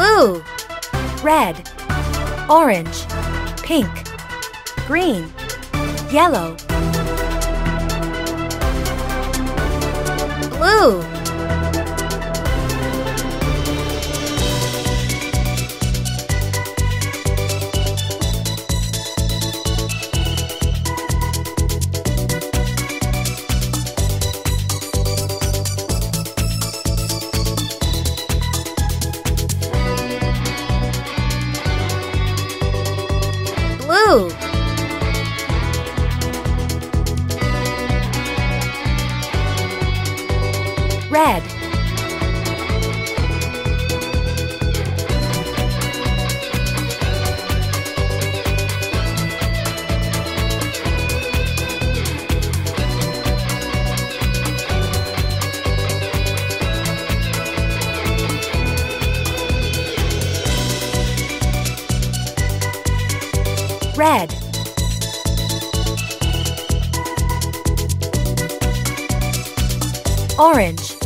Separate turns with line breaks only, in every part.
blue, red, orange, pink, green, yellow, blue. red. Orange.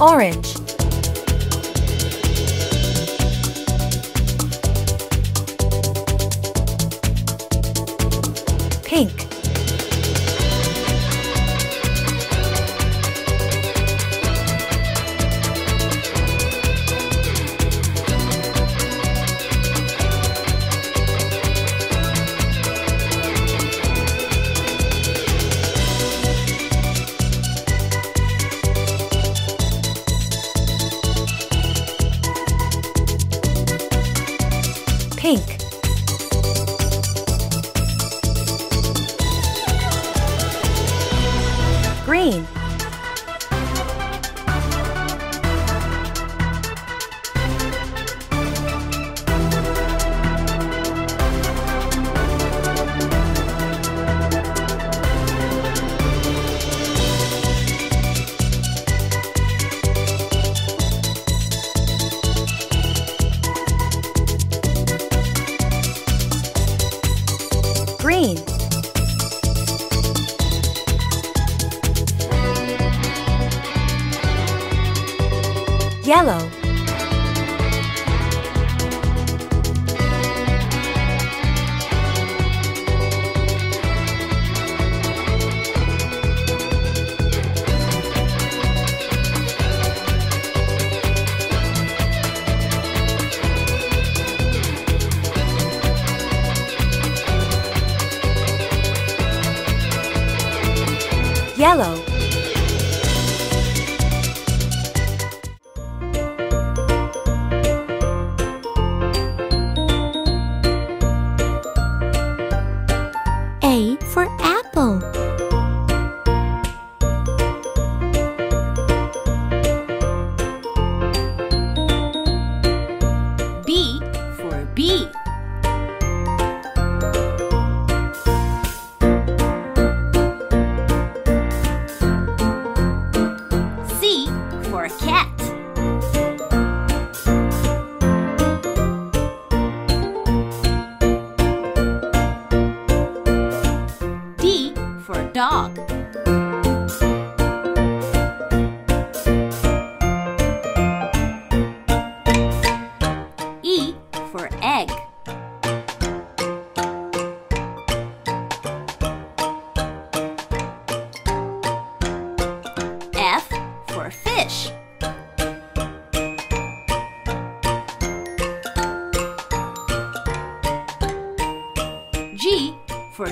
orange. Pink. Yellow. Yellow.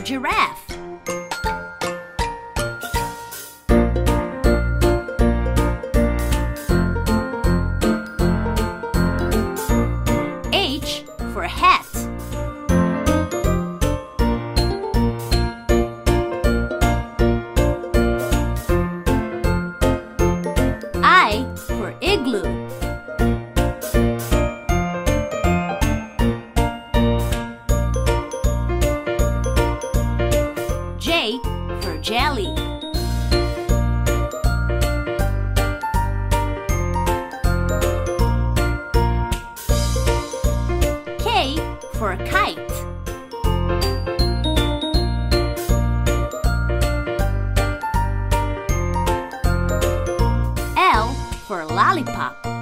giraffe. For lollipop.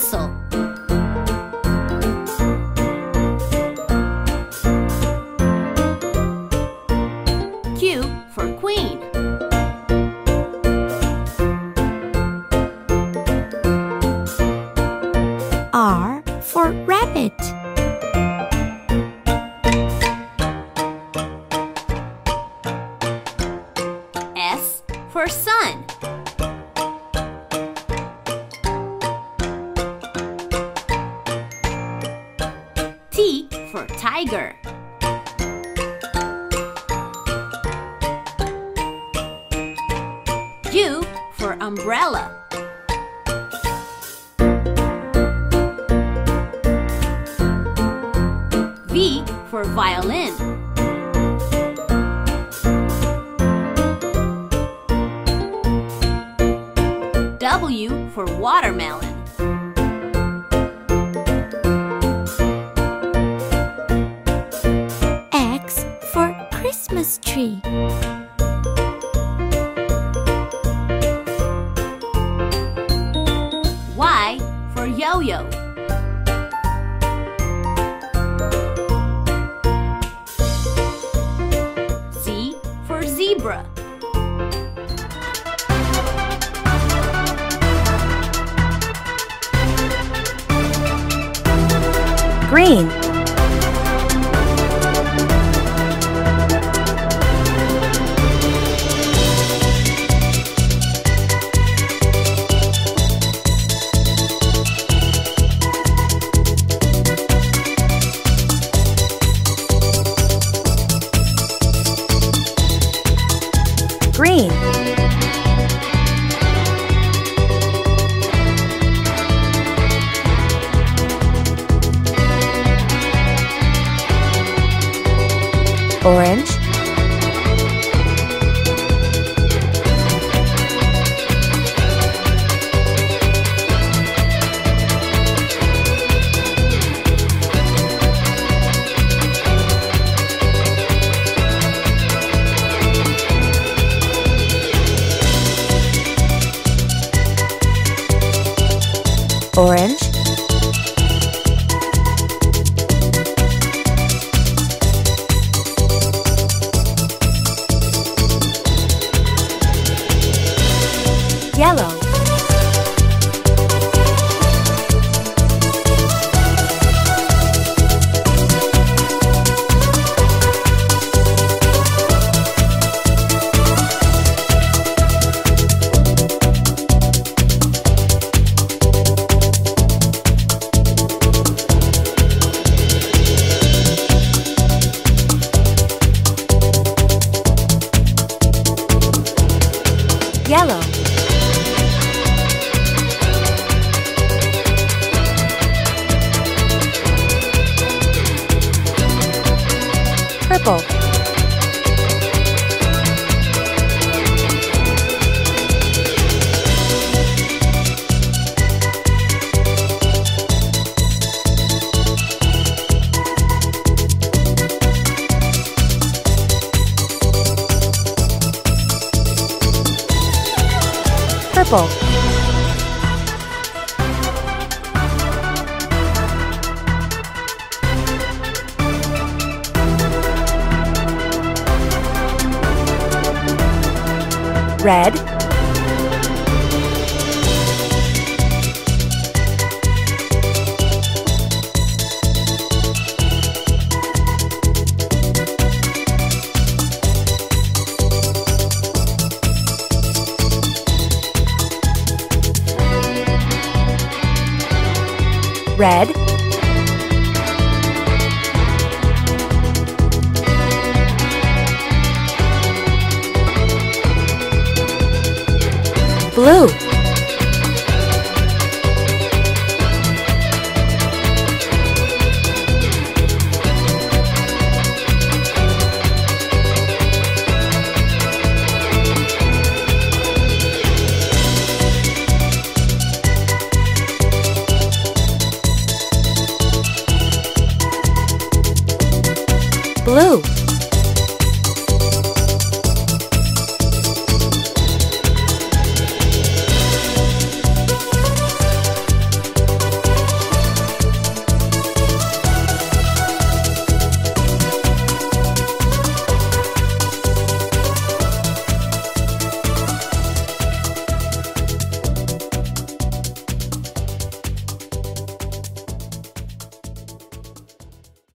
Pencil. U for umbrella. V for violin. W for watermelon.
Christmas tree.
Y for yo-yo. Z for zebra.
green, orange, purple, purple, red, red, Blue.